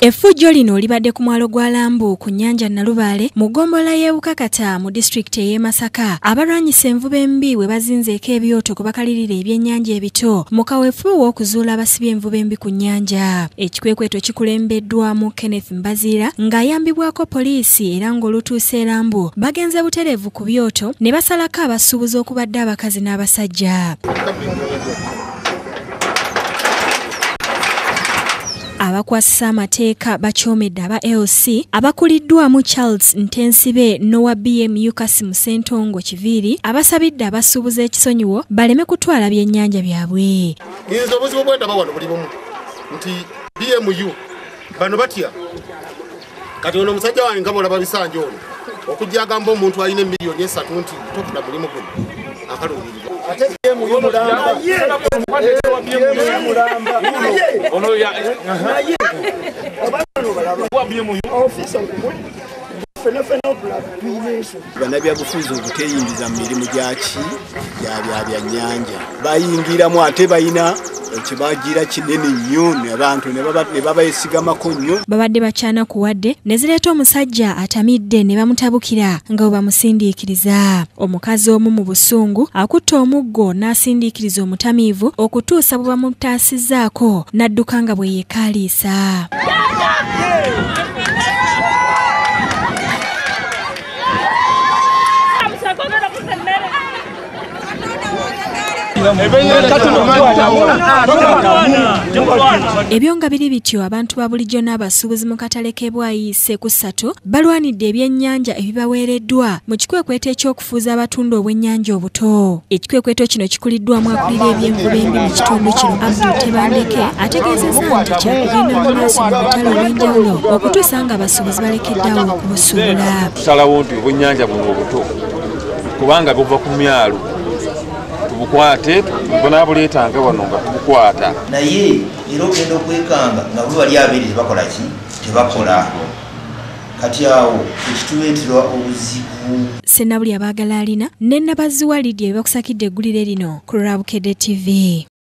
effujjo lino libadde ku mwalo gwa lambu ku nnyanja nalubaale mu ggombola y'e bukakata mu disitulikiti ey'e masaka. Abalwanyisa envuba embi bwe bazinzeeko ebyoto ku bakalirira ebyennyanja ebito. Mu kaweefube w'okuzuula abasibye envuba embi ku nnyanja. Ekikwekweto kikulembeddwamu kenneth mbaziira ng'ayambibwako poliisi era ng'olutuuse lambu. Bagenze butereevu ku byoto ne basalako abasuubuzi okubadde abakazi n'abasajja abakwasisa amateeka bakyomedde aba lc abakuliddwamu charles ntensibe n'owa bm ukas mu sentongo kiviiri abasabidde abasuubuza ekisonyiwo baleme kutwala byennyanja byabwe. Ngenza obuzibu bwendaba wano buli bumu nti bmu bano batya? Kati ono omusajja wange nga bolaba bisanja ono okujja agamba omuntu alina emiliyoni esatu nti tokula mulimu guno akaluubirirwa ate bmu mulamba bannabyabufuzi obuteyingiza mu mirimu gyaki? Byabyabyannyanja bayingiramu ate bayina ekibagira kinene nnyo abantu ne babayesigamako nnyo. Babadde bakyanakuwadde ne zireeta omusajja atamidde ne bamutabukira nga bwe bamusindiikiriza. Omukazi omu mu busungu akutta omuggo n'asindiikiriza omutamiivu okutuusa bwe bamutaasizzaako n'adduka nga bwe yeekaaliisa ebyo nga biri bityo abantu ba bulijjo n'abasuubuzi mu katale k'e bwayiise ku ssatu balwanidde ebyennyanja ebibaweereddwa mu kikwekweto eky'okufuuza abatunda obwennyanja obuto. Ekikwekweto kino kikuliddwamu akulira ebyenvuba embi mu kitundu kino abdul tebandeke ategeezezza nti kyakugenda mu maaso mu butale obw'enjawulo okutuusa nga abasuubuzi balekeddeawo okubusuubula. Tusalawo nti obwennyanja buno obuto kubanga buva ku myalo tubukwate bunaabuleetanga wano nga tubukwata. Naye era ogenda okwekanga nga buli wali abeere tebakola ki? Tebakola. Kati awo ekituleetera obuzibu. Sennabuli abaagala alina ne nabaziwa lidia ebakusakidde eggulire lino ku lwabukedde tv